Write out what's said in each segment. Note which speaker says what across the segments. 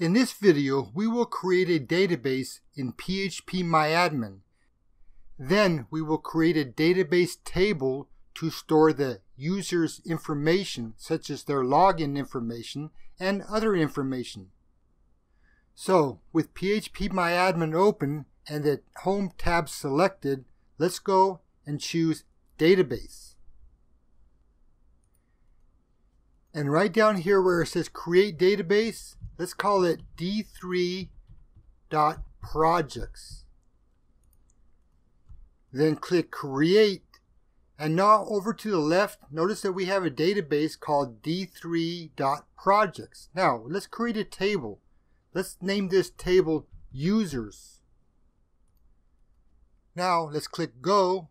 Speaker 1: In this video, we will create a database in phpMyAdmin. Then we will create a database table to store the user's information, such as their login information and other information. So, with phpMyAdmin open and the Home tab selected, let's go and choose Database. And right down here where it says Create Database, Let's call it d3.projects. Then click create. And now over to the left, notice that we have a database called d3.projects. Now let's create a table. Let's name this table users. Now let's click go.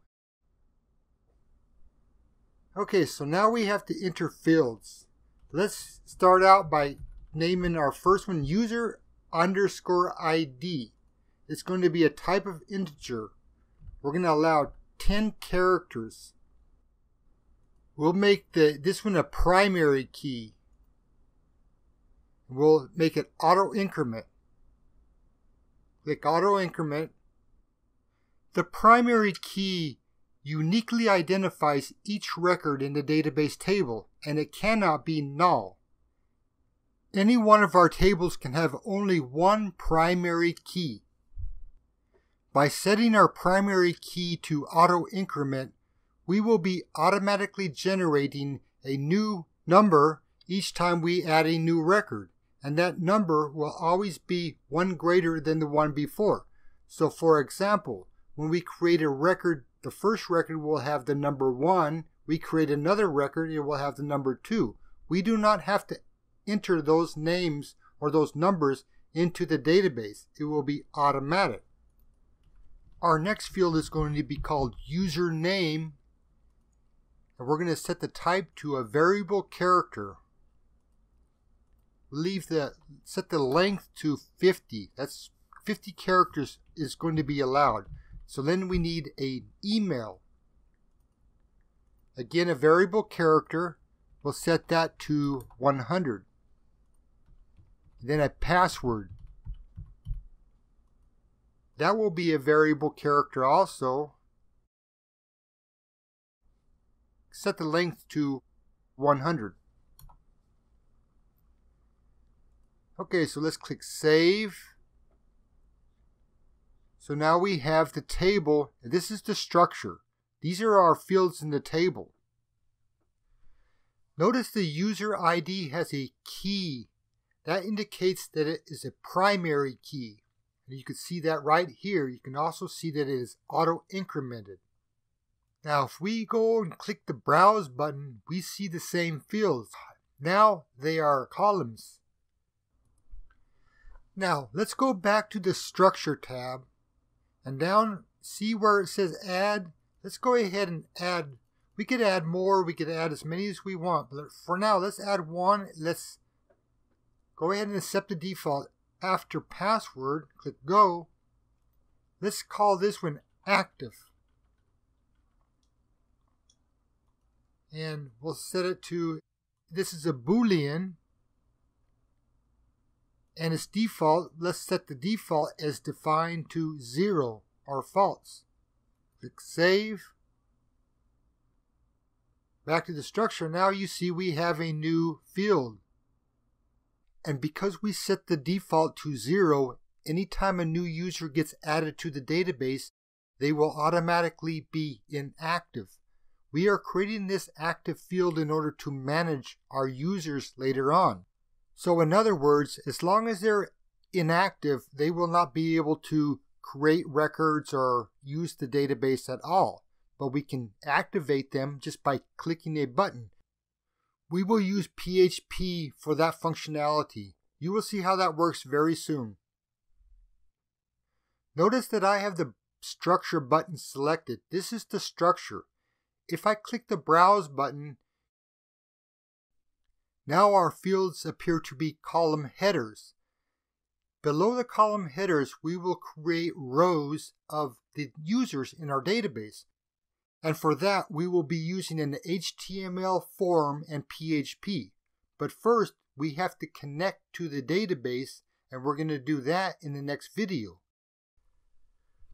Speaker 1: Okay, so now we have to enter fields. Let's start out by naming our first one user underscore ID. It's going to be a type of integer. We're going to allow 10 characters. We'll make the this one a primary key. We'll make it auto increment. Click auto increment. The primary key uniquely identifies each record in the database table and it cannot be null. Any one of our tables can have only one primary key. By setting our primary key to auto increment, we will be automatically generating a new number each time we add a new record, and that number will always be one greater than the one before. So for example, when we create a record, the first record will have the number 1, we create another record, it will have the number 2. We do not have to enter those names or those numbers into the database. It will be automatic. Our next field is going to be called username. And we're going to set the type to a variable character. Leave the set the length to 50. That's 50 characters is going to be allowed. So then we need a email. Again, a variable character. We'll set that to 100 then a password. That will be a variable character also. Set the length to 100. Okay, so let's click Save. So now we have the table. This is the structure. These are our fields in the table. Notice the user ID has a key that indicates that it is a primary key. And you can see that right here. You can also see that it is auto incremented. Now if we go and click the browse button, we see the same fields. Now they are columns. Now let's go back to the structure tab and down see where it says add. Let's go ahead and add. We could add more, we could add as many as we want, but for now let's add one. Let's Go ahead and accept the default. After password, click go. Let's call this one active. And we'll set it to, this is a boolean. And its default, let's set the default as defined to zero or false. Click save. Back to the structure, now you see we have a new field. And because we set the default to zero, anytime a new user gets added to the database, they will automatically be inactive. We are creating this active field in order to manage our users later on. So in other words, as long as they're inactive, they will not be able to create records or use the database at all. But we can activate them just by clicking a button. We will use PHP for that functionality. You will see how that works very soon. Notice that I have the structure button selected. This is the structure. If I click the browse button, now our fields appear to be column headers. Below the column headers, we will create rows of the users in our database. And for that, we will be using an HTML form and PHP. But first, we have to connect to the database and we're going to do that in the next video.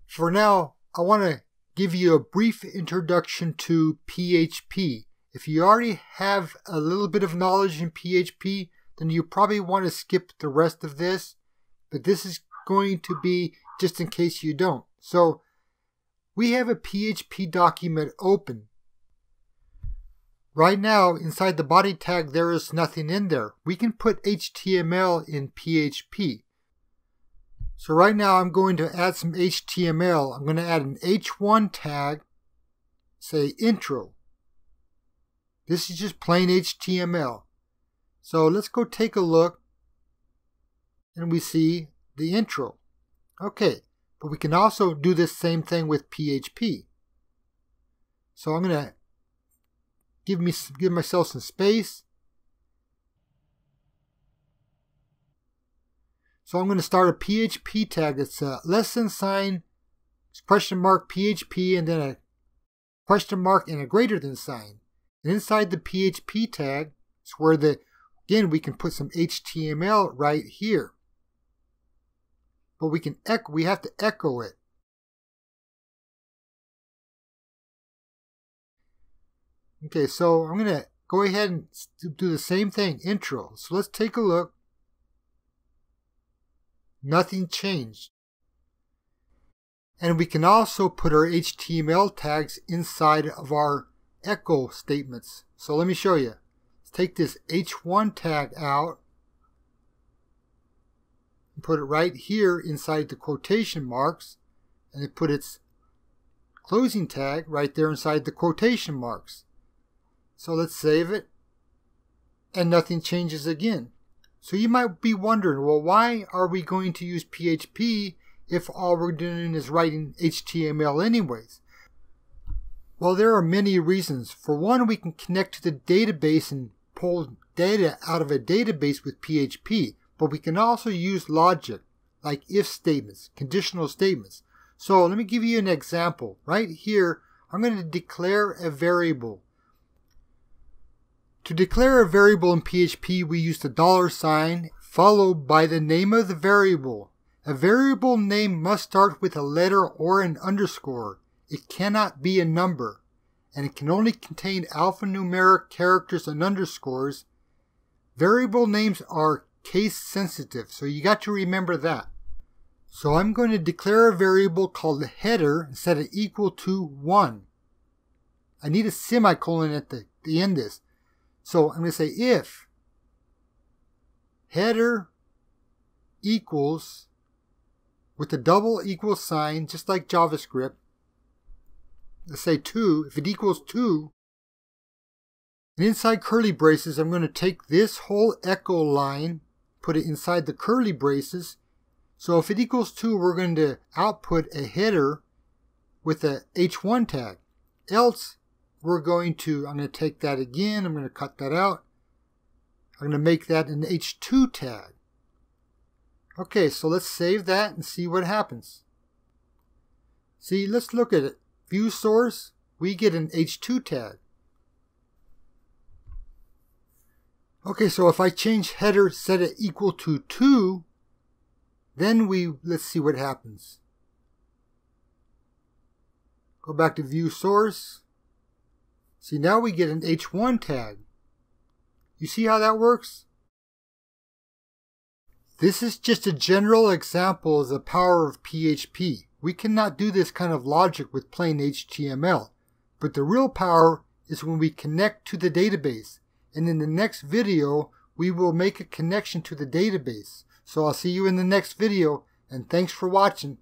Speaker 1: For now, I want to give you a brief introduction to PHP. If you already have a little bit of knowledge in PHP, then you probably want to skip the rest of this, but this is going to be just in case you don't. So we have a PHP document open. Right now, inside the body tag, there is nothing in there. We can put HTML in PHP. So right now I'm going to add some HTML. I'm going to add an H1 tag, say intro. This is just plain HTML. So let's go take a look and we see the intro. Okay, but we can also do this same thing with PHP. So I'm going to give me give myself some space. So I'm going to start a PHP tag that's a less than sign, question mark PHP, and then a question mark and a greater than sign. And inside the PHP tag is where the, again, we can put some HTML right here. But we can echo, we have to echo it. Okay, so I'm going to go ahead and do the same thing, intro. So let's take a look. Nothing changed. And we can also put our HTML tags inside of our echo statements. So let me show you. Let's take this H1 tag out and put it right here inside the quotation marks and then put its closing tag right there inside the quotation marks. So let's save it and nothing changes again. So you might be wondering, well, why are we going to use PHP if all we're doing is writing HTML anyways? Well, there are many reasons. For one, we can connect to the database and pull data out of a database with PHP, but we can also use logic like if statements, conditional statements. So let me give you an example. Right here, I'm going to declare a variable. To declare a variable in PHP, we use the dollar sign followed by the name of the variable. A variable name must start with a letter or an underscore. It cannot be a number, and it can only contain alphanumeric characters and underscores. Variable names are case sensitive, so you got to remember that. So I'm going to declare a variable called header and set it equal to 1. I need a semicolon at the, the end of this. So I'm going to say if header equals with the double equal sign, just like JavaScript, let's say 2, if it equals 2, and inside curly braces, I'm going to take this whole echo line, put it inside the curly braces. So if it equals 2, we're going to output a header with a h1 tag. Else, we're going to, I'm going to take that again, I'm going to cut that out. I'm going to make that an H2 tag. Okay, so let's save that and see what happens. See, let's look at it. View source, we get an H2 tag. Okay, so if I change header, set it equal to 2, then we, let's see what happens. Go back to view source. See, now we get an H1 tag. You see how that works? This is just a general example of the power of PHP. We cannot do this kind of logic with plain HTML. But the real power is when we connect to the database. And in the next video, we will make a connection to the database. So I'll see you in the next video, and thanks for watching.